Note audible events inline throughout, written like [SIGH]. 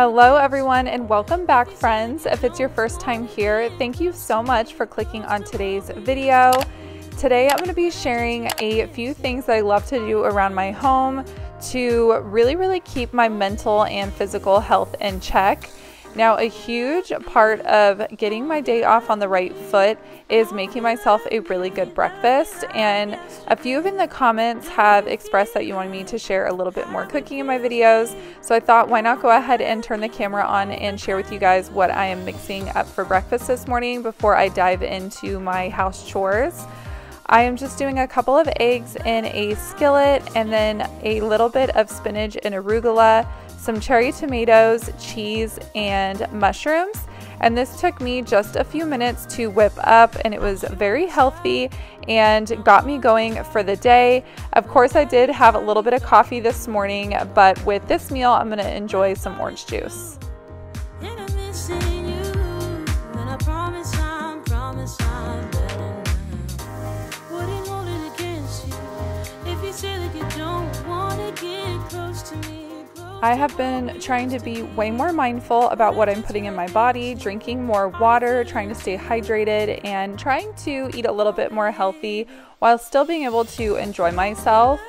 Hello, everyone, and welcome back, friends. If it's your first time here, thank you so much for clicking on today's video. Today, I'm going to be sharing a few things that I love to do around my home to really, really keep my mental and physical health in check. Now, a huge part of getting my day off on the right foot is making myself a really good breakfast. And a few of in the comments have expressed that you wanted me to share a little bit more cooking in my videos. So I thought, why not go ahead and turn the camera on and share with you guys what I am mixing up for breakfast this morning before I dive into my house chores. I am just doing a couple of eggs in a skillet and then a little bit of spinach and arugula, some cherry tomatoes, cheese, and mushrooms. And this took me just a few minutes to whip up, and it was very healthy and got me going for the day. Of course, I did have a little bit of coffee this morning, but with this meal, I'm gonna enjoy some orange juice. I have been trying to be way more mindful about what I'm putting in my body, drinking more water, trying to stay hydrated, and trying to eat a little bit more healthy while still being able to enjoy myself.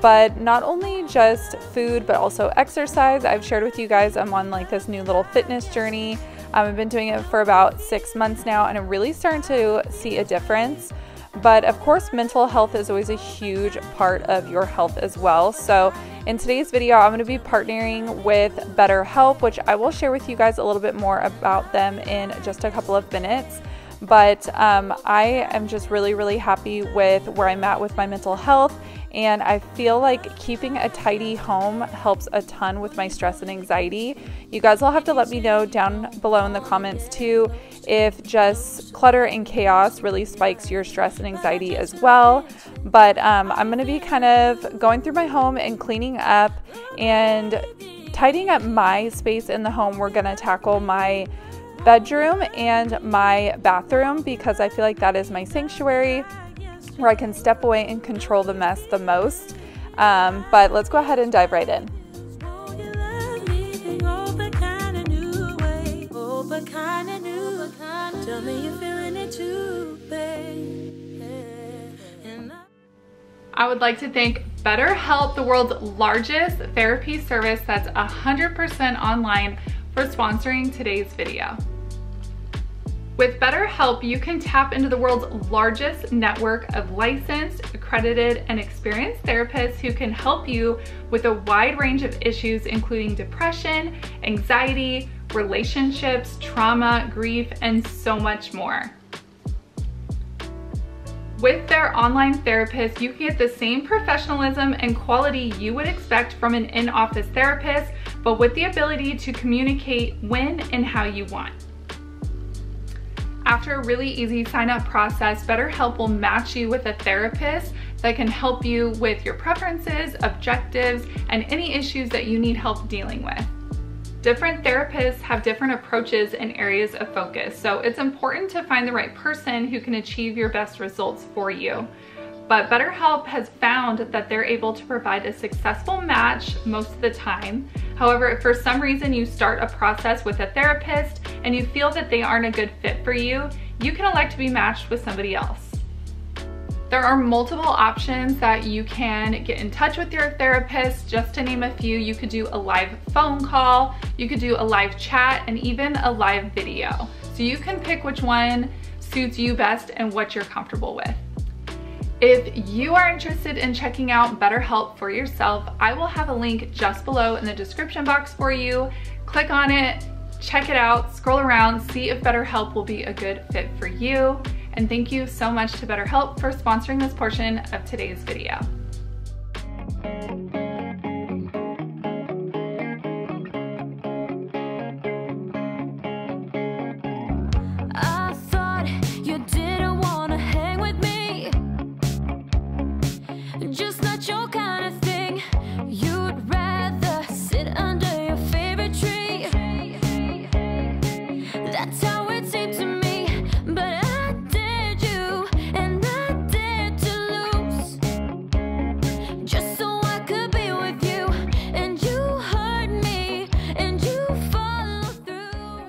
But not only just food, but also exercise. I've shared with you guys I'm on like this new little fitness journey. Um, I've been doing it for about six months now, and I'm really starting to see a difference. But of course, mental health is always a huge part of your health as well. So, in today's video, I'm going to be partnering with BetterHelp, which I will share with you guys a little bit more about them in just a couple of minutes. But um, I am just really, really happy with where I'm at with my mental health. And I feel like keeping a tidy home helps a ton with my stress and anxiety. You guys will have to let me know down below in the comments too if just clutter and chaos really spikes your stress and anxiety as well. But um, I'm to be kind of going through my home and cleaning up and tidying up my space in the home. We're to tackle my bedroom and my bathroom because I feel like that is my sanctuary where I can step away and control the mess the most. Um, but let's go ahead and dive right in. I would like to thank BetterHelp, the world's largest therapy service that's 100% online, for sponsoring today's video. With BetterHelp, you can tap into the world's largest network of licensed, accredited, and experienced therapists who can help you with a wide range of issues, including depression, anxiety, relationships, trauma, grief, and so much more. With their online therapist, you can get the same professionalism and quality you would expect from an in-office therapist, but with the ability to communicate when and how you want. After a really easy sign up process, BetterHelp will match you with a therapist that can help you with your preferences, objectives, and any issues that you need help dealing with. Different therapists have different approaches and areas of focus, so it's important to find the right person who can achieve your best results for you. But BetterHelp has found that they're able to provide a successful match most of the time. However, if for some reason you start a process with a therapist and you feel that they aren't a good fit for you, you can elect to be matched with somebody else. There are multiple options that you can get in touch with your therapist. Just to name a few, you could do a live phone call, you could do a live chat, and even a live video. So you can pick which one suits you best and what you're comfortable with. If you are interested in checking out BetterHelp for yourself, I will have a link just below in the description box for you. Click on it, check it out, scroll around, see if BetterHelp will be a good fit for you. And thank you so much to BetterHelp for sponsoring this portion of today's video.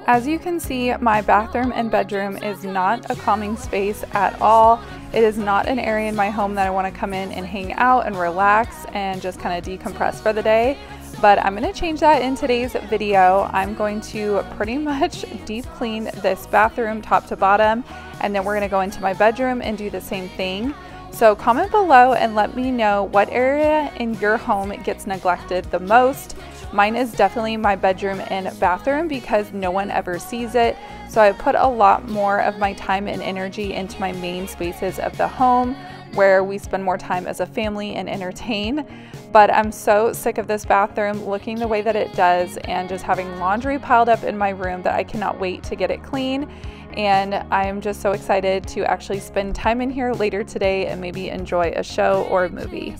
As you can see, my bathroom and bedroom is not a calming space at all. It is not an area in my home that I want to come in and hang out and relax and just kind of decompress for the day. But I'm going to change that in today's video. I'm going to pretty [LAUGHS] much deep clean this bathroom top to bottom and then we're going to go into my bedroom and do the same thing. So comment below and let me know what area in your home gets neglected the most Mine is definitely my bedroom and bathroom because no one ever sees it. So I put a lot more of my time and energy into my main spaces of the home where we spend more time as a family and entertain. But I'm so sick of this bathroom looking the way that it does and just having laundry piled up in my room that I cannot wait to get it clean. And I'm just so excited to actually spend time in here later today and maybe enjoy a show or a movie.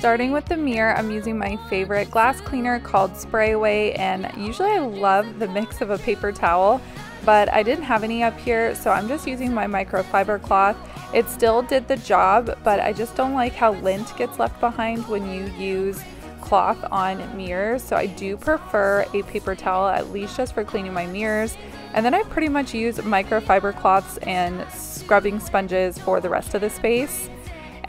Starting with the mirror, I'm using my favorite glass cleaner called Sprayway, and usually I love the mix of a paper towel, but I didn't have any up here, so I'm just using my microfiber cloth. It still did the job, but I just don't like how lint gets left behind when you use cloth on mirrors, so I do prefer a paper towel at least just for cleaning my mirrors. And then I pretty much use microfiber cloths and scrubbing sponges for the rest of the space.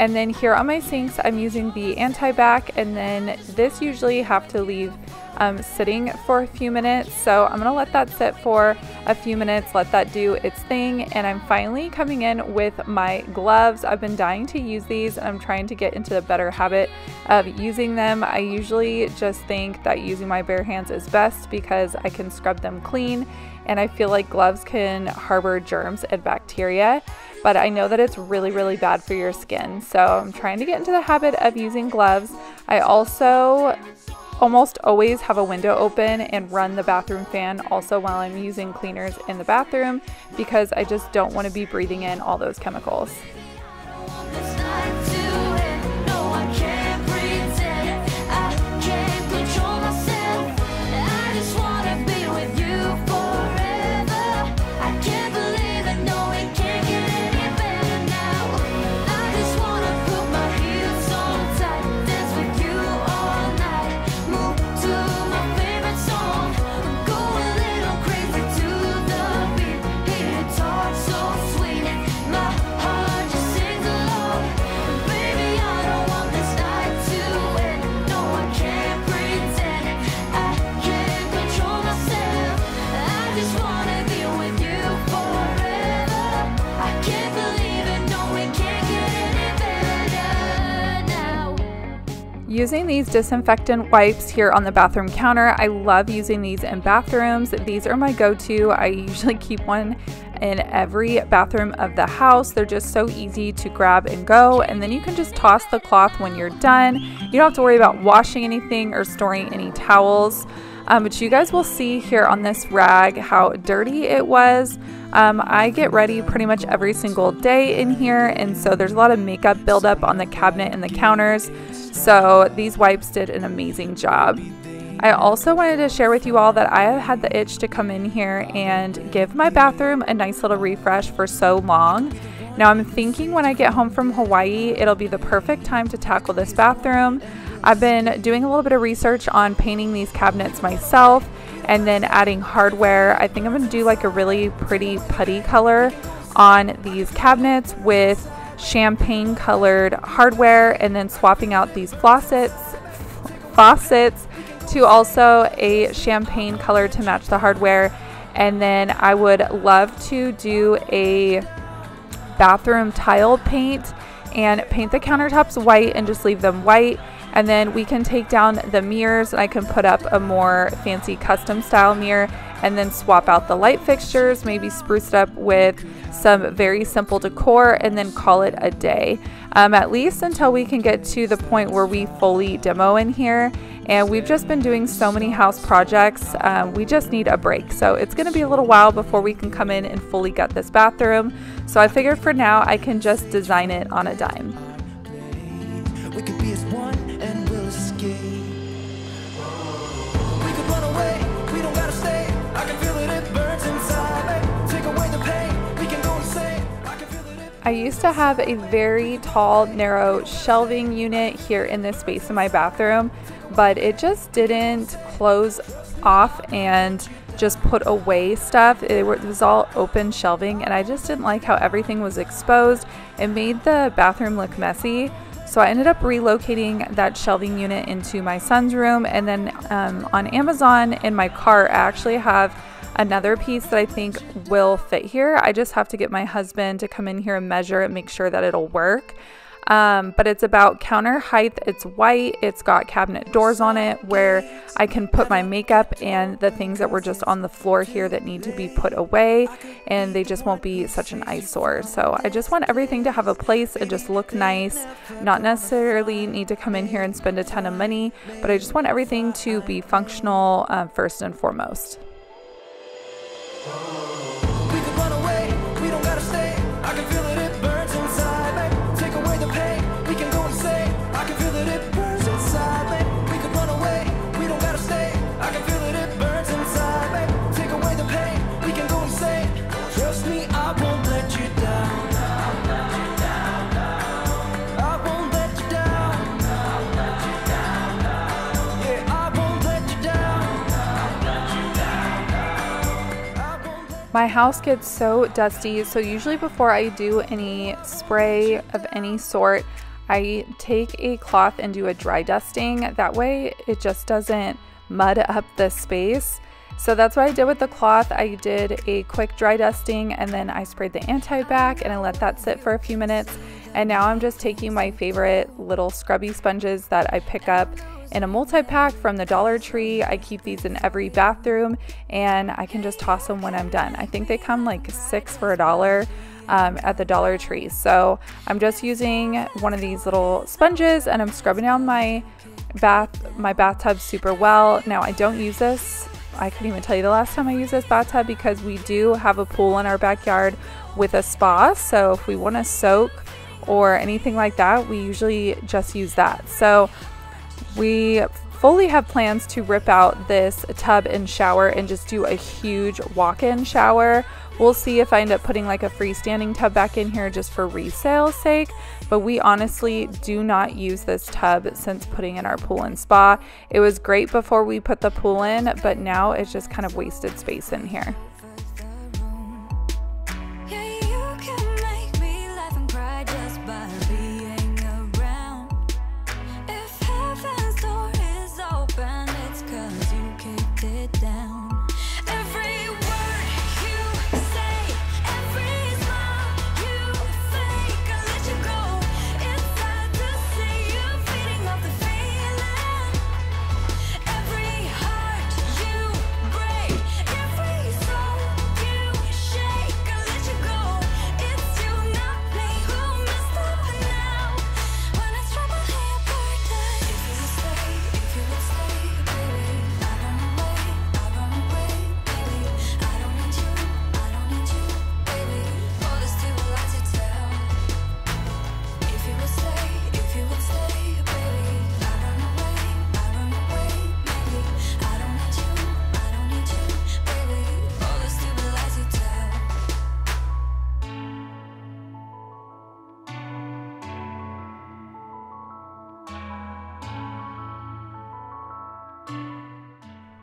And then here on my sinks, I'm using the anti-back and then this usually have to leave um, sitting for a few minutes. So I'm gonna let that sit for a few minutes, let that do its thing. And I'm finally coming in with my gloves. I've been dying to use these and I'm trying to get into the better habit of using them. I usually just think that using my bare hands is best because I can scrub them clean and I feel like gloves can harbor germs and bacteria but I know that it's really, really bad for your skin. So I'm trying to get into the habit of using gloves. I also almost always have a window open and run the bathroom fan also while I'm using cleaners in the bathroom because I just don't want to be breathing in all those chemicals. Using these disinfectant wipes here on the bathroom counter, I love using these in bathrooms. These are my go-to. I usually [LAUGHS] keep one in every bathroom of the house. They're just so easy to grab and go. And then you can just toss the cloth when you're done. You don't have to worry about washing anything or storing any towels. Um, but you guys will see here on this rag how dirty it was. Um, I get ready pretty much every single day in here, and so there's a lot of makeup buildup on the cabinet and the counters. So these wipes did an amazing job. I also wanted to share with you all that I have had the itch to come in here and give my bathroom a nice little refresh for so long. Now I'm thinking when I get home from Hawaii, it'll be the perfect time to tackle this bathroom. I've been doing a little bit of research on painting these cabinets myself and then adding hardware. I think I'm to do like a really pretty putty color on these cabinets with champagne colored hardware and then swapping out these faucets faucets to also a champagne color to match the hardware and then I would love to do a bathroom tile paint and paint the countertops white and just leave them white. And then we can take down the mirrors and I can put up a more fancy custom style mirror and then swap out the light fixtures maybe spruce it up with some very simple decor and then call it a day um, at least until we can get to the point where we fully demo in here. And we've just been doing so many house projects. Um, we just need a break. So it's going to be a little while before we can come in and fully gut this bathroom. So I figured for now I can just design it on a dime I used to have a very tall, narrow shelving unit here in this space in my bathroom, but it just didn't close off and just put away stuff. It was all open shelving, and I just didn't like how everything was exposed. It made the bathroom look messy. So I ended up relocating that shelving unit into my son's room, and then um, on Amazon in my cart, I actually have another piece that I think will fit here. I just have to get my husband to come in here and measure and make sure that it'll work. Um, but it's about counter height. It's white. It's got cabinet doors on it where I can put my makeup and the things that were just on the floor here that need to be put away, and they just won't be such an eyesore. So I just want everything to have a place and just look nice. Not necessarily need to come in here and spend a ton of money, but I just want everything to be functional um, first and foremost. We My house gets so dusty, so usually before I do any spray of any sort, I take a cloth and do a dry dusting. That way it just doesn't mud up the space. So that's what I did with the cloth. I did a quick dry dusting and then I sprayed the anti-back and I let that sit for a few minutes. And now I'm just taking my favorite little scrubby sponges that I pick up in a multi-pack from the Dollar Tree. I keep these in every bathroom and I can just toss them when I'm done. I think they come like six for a dollar um, at the Dollar Tree. So I'm just using one of these little sponges and I'm scrubbing down my bath my bathtub super well. Now I don't use this. I couldn't even tell you the last time I used this bathtub because we do have a pool in our backyard with a spa. So if we want to soak or anything like that, we usually just use that. So we fully have plans to rip out this tub and shower and just do a huge walk-in shower. We'll see if I end up putting like a freestanding tub back in here just for resale sake, but we honestly do not use this tub since putting in our pool and spa. It was great before we put the pool in, but now it's just kind of wasted space in here.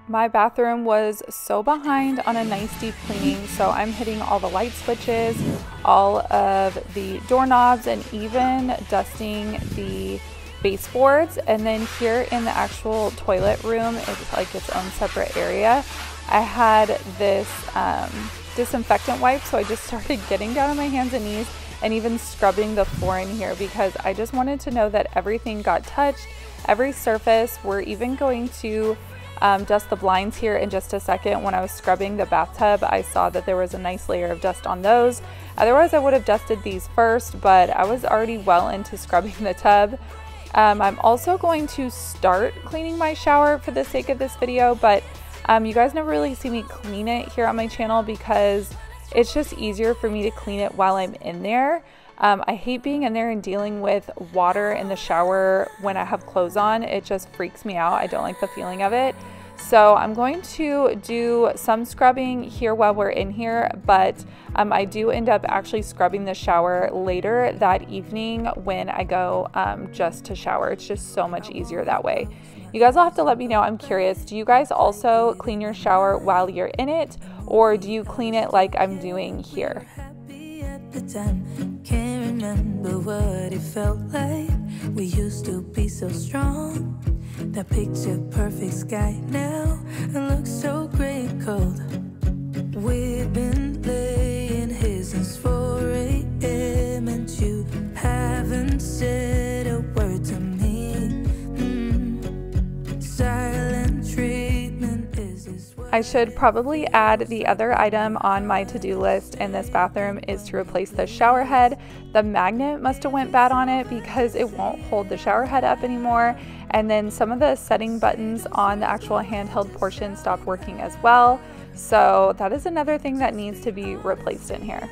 My bathroom was so behind on a nice deep cleaning, so I'm hitting all the light switches, all of the doorknobs, and even dusting the baseboards. And then here in the actual toilet room, it's like its own separate area. I had this um, disinfectant wipe, so I just [LAUGHS] started getting down on my hands and knees and even scrubbing the floor in here because I just wanted to know that everything got touched, every surface. We're even going to um, dust the blinds here in just a second. When I was scrubbing the bathtub, I saw that there was a nice layer of dust on those. Otherwise, I would have dusted these first, but I was already well into [LAUGHS] scrubbing the tub. Um, I'm also going to start cleaning my shower for the sake of this video, but um, you guys never really see me clean it here on my channel because it's just easier for me to clean it while I'm in there. Um, I hate being in there and dealing with water in the shower when I have clothes on. It just freaks me out. I don't like the feeling of it. So I'm going to do some scrubbing here while we're in here, but um, I do end up actually scrubbing the shower later that evening when I go um, just to shower. It's just so much easier that way. You guys will have to let me know. I'm curious. Do you guys also clean your shower while you're in it, or do you clean it like I'm doing here? The time. Can't remember what it felt like. We used to be so strong. That picture perfect sky now and looks so gray cold. We've been laying here since 4 a.m. and you haven't said a word to me. I should probably add the other item on my to-do list in this bathroom is to replace the shower head. The magnet must have went bad on it because it won't hold the shower head up anymore. And then some of the setting buttons on the actual handheld portion stopped working as well. So that is another thing that needs to be replaced in here.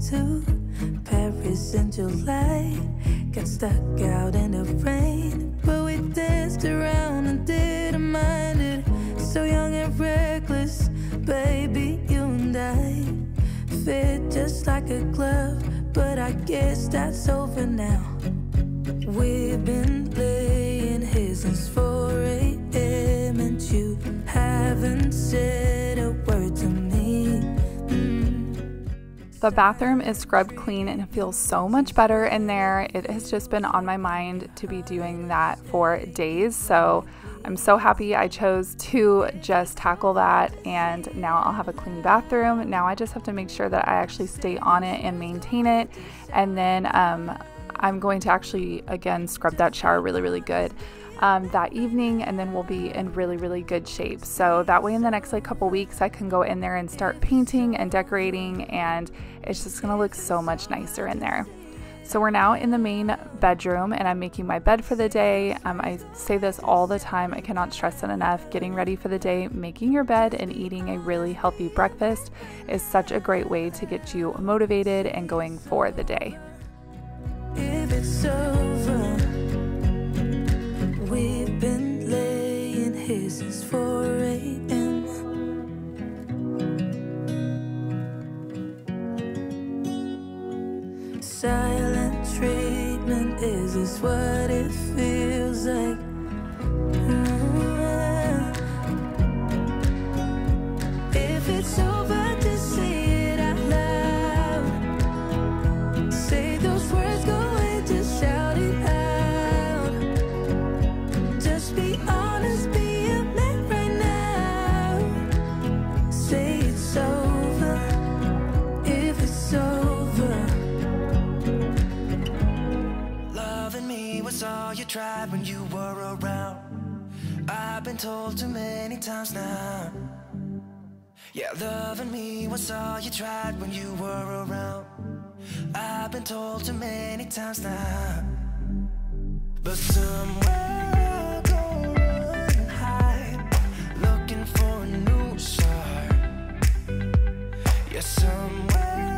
To Paris in July? Got stuck out in the rain, but we danced around and didn't mind it. So young and reckless, baby, you and I fit just like a glove. But I guess that's over now. We've been laying here since 4 a.m. and you haven't said The bathroom is scrubbed clean and it feels so much better in there. It has just been on my mind to be doing that for days. So I'm so happy I chose to just tackle that and now I'll have a clean bathroom. Now I just have to make sure that I actually stay on it and maintain it. And then um, I'm going to actually, again, scrub that shower really, really good. Um, that evening and then we'll be in really really good shape. So that way in the next like couple weeks i can go in there and start painting and decorating and it's just gonna look so much nicer in there. So we're now in the main bedroom and i'm making my bed for the day. Um, i say this all the time i cannot stress it enough. Getting ready for the day making your bed and eating a really healthy breakfast is such a great way to get you motivated and going for the day we've been laying here since 4 a.m. Silent treatment is this what it feels like? Times now. Yeah, loving me was all you tried when you were around. I've been told too many times now. But somewhere I'll go and hide, looking for a new start. Yeah, somewhere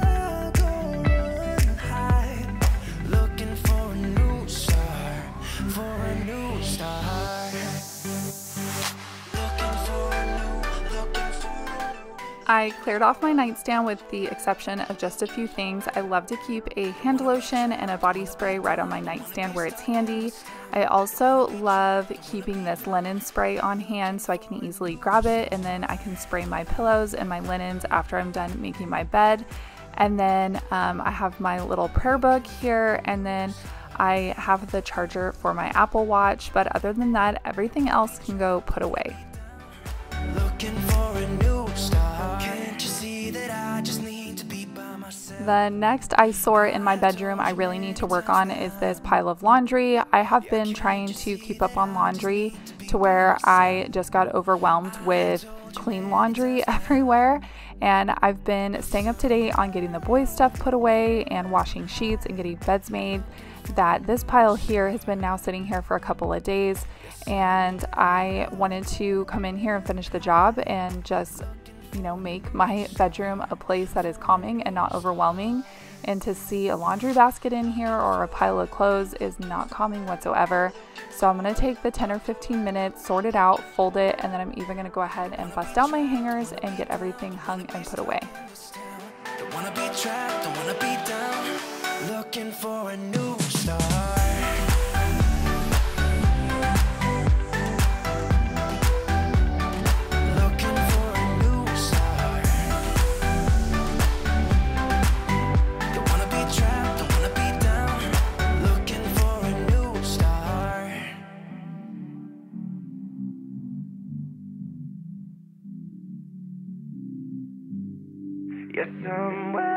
I cleared off my nightstand with the exception of just a few things. I love to keep a hand lotion and a body spray right on my nightstand where it's handy. I also love keeping this linen spray on hand so I can easily grab it and then I can spray my pillows and my linens after I'm done making my bed. And then um, I have my little prayer book here and then I have the charger for my Apple Watch. But other than that, everything else can go put away. The next eyesore in my bedroom I really need to work on is this pile of laundry. I have been trying to keep up on laundry to where I just got overwhelmed with clean laundry [LAUGHS] everywhere. And I've been staying up to date on getting the boys' stuff put away and washing sheets and getting beds made. That this pile here has been now sitting here for a couple of days, and I wanted to come in here and finish the job and just you know, make my bedroom a place that is calming and not overwhelming. And to see a laundry basket in here or a pile of clothes is not calming whatsoever. So I'm gonna take the 10 or 15 minutes, sort it out, fold it, and then I'm even gonna go ahead and bust out my hangers and get everything hung and put away. Don't wanna be trapped, don't wanna be down. Looking for a new start. Somewhere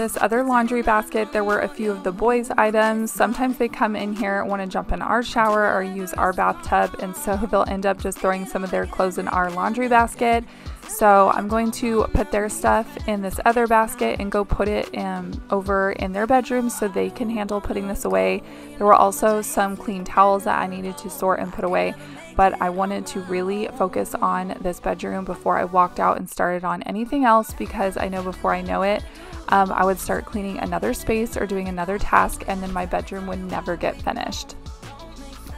This other laundry basket, there were a few of the boys' items. Sometimes they come in here, want to jump in our shower or use our bathtub, and so [LAUGHS] they'll end up just throwing some of their clothes in our laundry basket. So I'm going to put their stuff in this other basket and go put it um, over in their bedroom so they can handle putting this away. There were also some clean towels that I needed to sort and put away, but I wanted to really focus on this bedroom before I walked out and started on anything else because I know before I know it, um, I would start cleaning another space or doing another task, and then my bedroom would never get finished.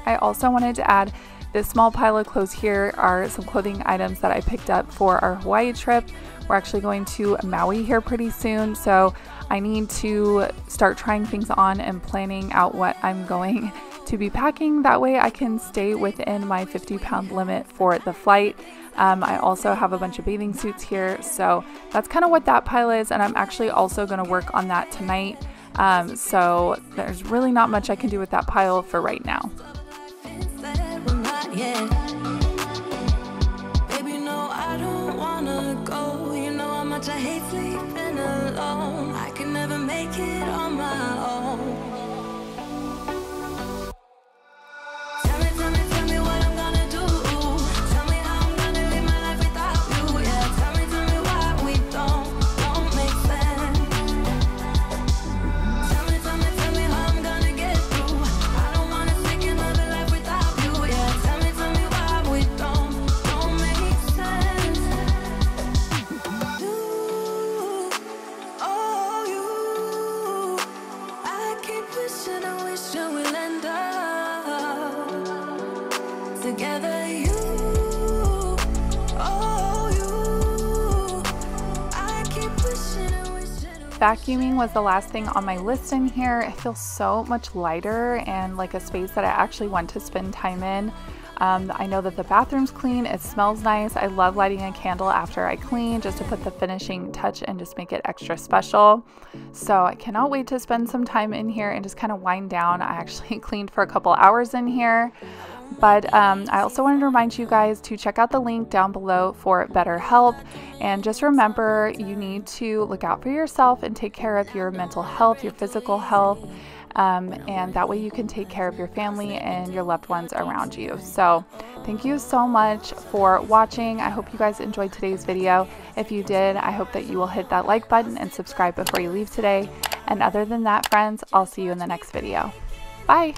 I also wanted to add this small pile of clothes here are some clothing items that I picked up for our Hawaii trip. We're actually going to Maui here pretty soon, so I need to start trying things on and planning out what I'm going [LAUGHS] to be packing. That way, I can stay within my 50 pound limit for the flight. Um, I also have a bunch of bathing suits here, so that's kind of what that pile is, and I'm actually also going to work on that tonight. Um, so there's really not much I can do with that pile for right now. Yet. Baby, no, I don't wanna go. You know how much I hate Vacuuming was the last thing on my list in here. It feels so much lighter and like a space that I actually want to spend time in. Um, I know that the bathroom's clean, it smells nice. I love lighting a candle after I clean just to put the finishing touch and just make it extra special. So I cannot wait to spend some time in here and just kind of wind down. I actually [LAUGHS] cleaned for a couple hours in here. But um, I also wanted to remind you guys to check out the link down below for BetterHelp. And just remember, you need to look out for yourself and take care of your mental health, your physical health. Um, and that way you can take care of your family and your loved ones around you. So, thank you so much for watching. I hope you guys enjoyed today's video. If you did, I hope that you will hit that like button and subscribe before you leave today. And other than that, friends, I'll see you in the next video. Bye.